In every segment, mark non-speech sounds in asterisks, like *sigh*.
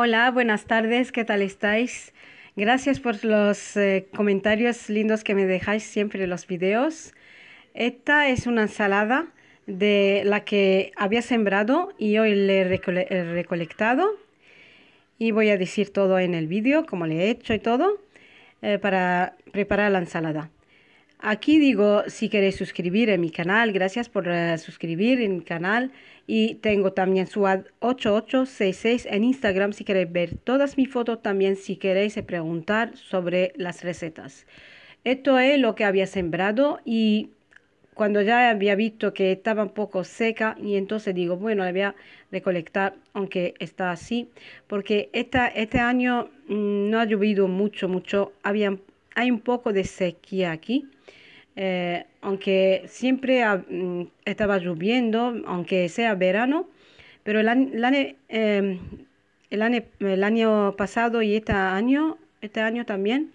Hola, buenas tardes, ¿qué tal estáis? Gracias por los eh, comentarios lindos que me dejáis siempre en los videos. Esta es una ensalada de la que había sembrado y hoy le he recolectado. Y voy a decir todo en el vídeo, como le he hecho y todo, eh, para preparar la ensalada. Aquí digo si queréis suscribir en mi canal, gracias por uh, suscribir en mi canal. Y tengo también Suad 8866 en Instagram. Si queréis ver todas mis fotos, también si queréis preguntar sobre las recetas. Esto es lo que había sembrado y cuando ya había visto que estaba un poco seca y entonces digo, bueno, la voy a recolectar aunque está así, porque esta, este año mmm, no ha llovido mucho, mucho, había, hay un poco de sequía aquí eh, aunque siempre mm, estaba lloviendo, aunque sea verano, pero el, em, el, año, el año pasado y este año, este año también,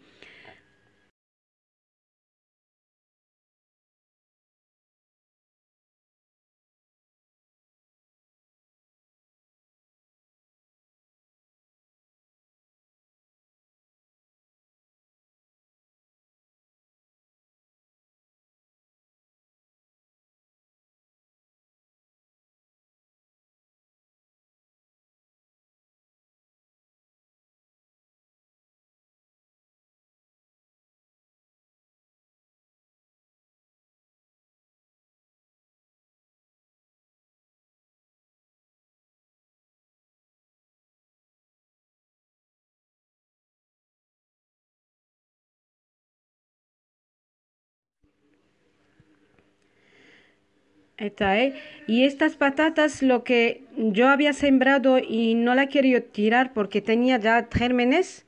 ¿eh? Y estas patatas, lo que yo había sembrado y no la quería tirar porque tenía ya gérmenes,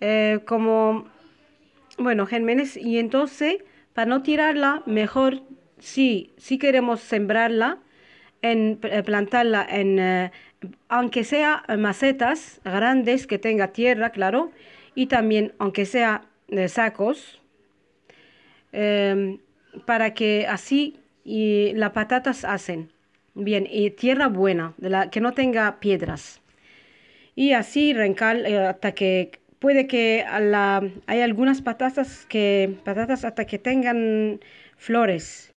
eh, como, bueno, gérmenes, y entonces, para no tirarla, mejor, si, si queremos sembrarla, en, eh, plantarla en, eh, aunque sea macetas grandes, que tenga tierra, claro, y también, aunque sea de sacos, para que así y las patatas hacen. Bien, y tierra buena, de la, que no tenga piedras. Y así rencal eh, hasta que puede que la, hay algunas patatas que patatas hasta que tengan flores.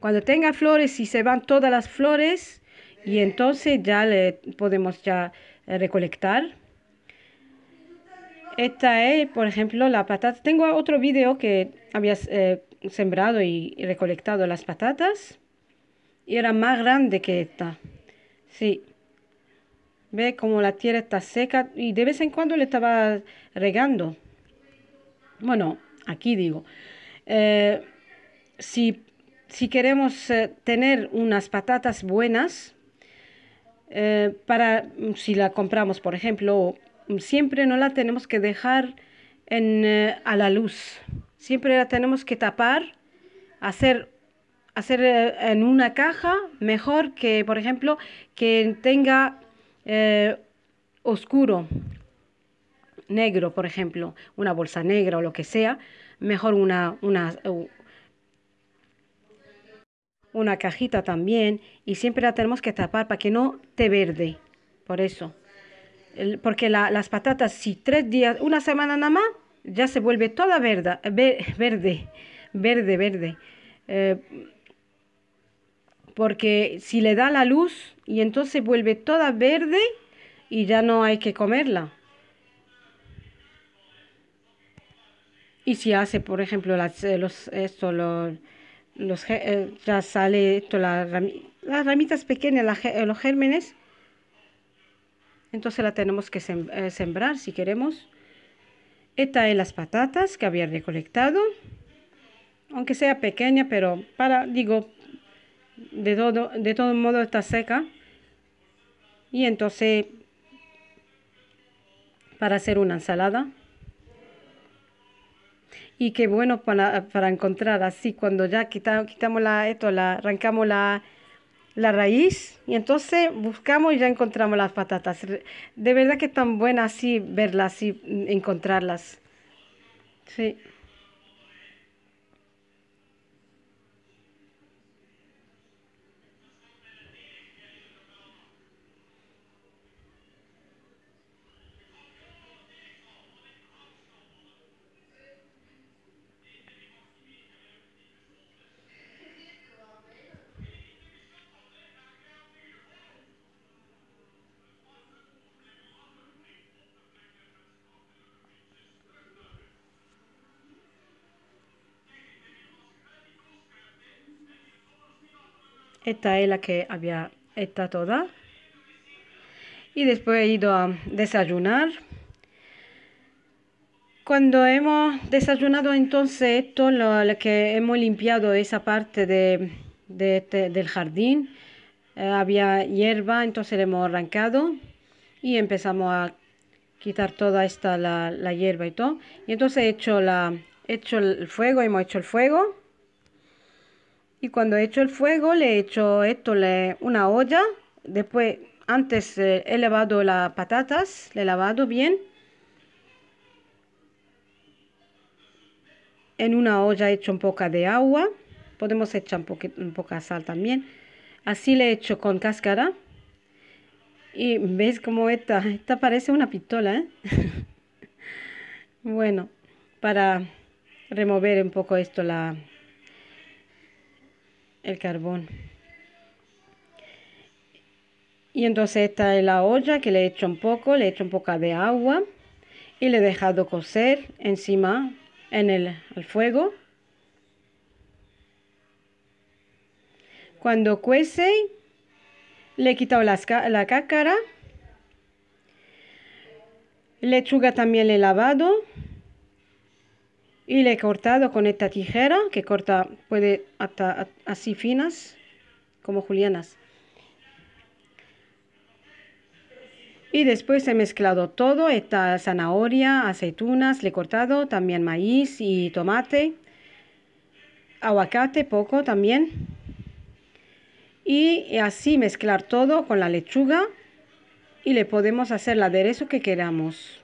Cuando tenga flores y se van todas las flores y entonces ya le podemos ya eh, recolectar. Esta es, por ejemplo, la patata. Tengo otro video que había eh, sembrado y, recolectado las patatas y era más grande que esta. Sí. Ve como la tierra está seca y de vez en cuando le estaba regando. Bueno, aquí digo. Eh, si, si, queremos eh, tener unas patatas buenas, eh, para si la compramos, por ejemplo, siempre no la tenemos que dejar en, a la luz siempre la tenemos que tapar, hacer, hacer eh, en una caja mejor que, por ejemplo, que tenga eh, oscuro, negro, por ejemplo, una bolsa negra o lo que sea, mejor una, una, una cajita también y siempre la tenemos que tapar para que no te verde, por eso. porque las patatas, si tres días, una semana nada más, ya se vuelve toda verde, verde, verde, verde. Eh, porque si le da la luz y entonces vuelve toda verde y ya no hay que comerla. Y si hace, por ejemplo, las, eh, los, esto, los, los, eh, ya sale esto, las ramitas pequeñas, los gérmenes, entonces la tenemos que sembrar si queremos. Esta es las patatas que había recolectado. Aunque sea pequeña, pero para, digo, de todo, de todo modo está seca. Y entonces, para hacer una ensalada. Y qué bueno para, para encontrar así, cuando ya quitamos, quitamos la, esto, la, arrancamos la, la raíz y entonces buscamos y ya encontramos las patatas. De verdad que es tan buena así verlas y encontrarlas. Sí. Esta es la que había, esta toda. Y después he ido a desayunar. Cuando hemos desayunado entonces esto, lo, que hemos limpiado esa parte de, este, del jardín, eh, había hierba, entonces le hemos arrancado y empezamos a quitar toda esta, la, la hierba y todo. Y entonces he hecho, la, he hecho el fuego, hemos hecho el fuego. Y cuando he hecho el fuego le he hecho esto, le, una olla. Después, antes eh, he lavado las patatas, le he lavado bien En una olla he hecho un poco de agua. Podemos echar un, poquito, un poco de sal también. Así le he hecho con cáscara. Y ves cómo esta, esta parece una pistola, ¿eh? *laughs* bueno, para remover un poco esto, la, el carbón. Y entonces esta es la olla que le he hecho un poco, le he hecho un poco de agua y le he dejado cocer encima en el, fuego. Cuando cuece, le he quitado la, la cácara. Lechuga también le he lavado. Y le he cortado con esta tijera que corta, puede hasta así finas, como julianas. Y después he mezclado todo, esta zanahoria, aceitunas, le he cortado también maíz y tomate, aguacate poco también. Y así mezclar todo con la lechuga y le podemos hacer el aderezo que queramos.